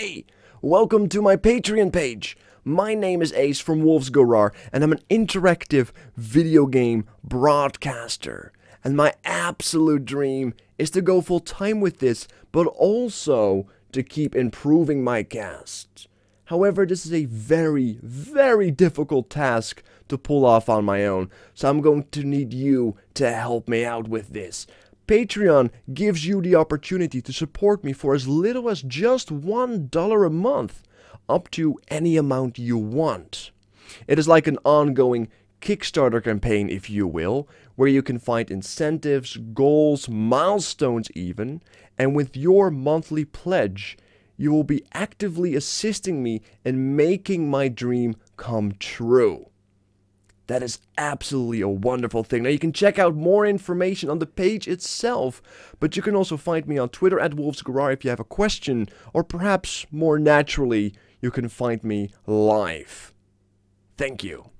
Hey, welcome to my Patreon page. My name is Ace from WolfsGoRawr, and I'm an interactive video game broadcaster. And my absolute dream is to go full time with this, but also to keep improving my cast. However, this is a very, very difficult task to pull off on my own, so I'm going to need you to help me out with this. Patreon gives you the opportunity to support me for as little as just $1 a month, up to any amount you want. It is like an ongoing Kickstarter campaign, if you will, where you can find incentives, goals, milestones even, and with your monthly pledge, you will be actively assisting me in making my dream come true. That is absolutely a wonderful thing. Now, you can check out more information on the page itself, but you can also find me on Twitter at WolfsGoRawr if you have a question, or perhaps more naturally, you can find me live. Thank you.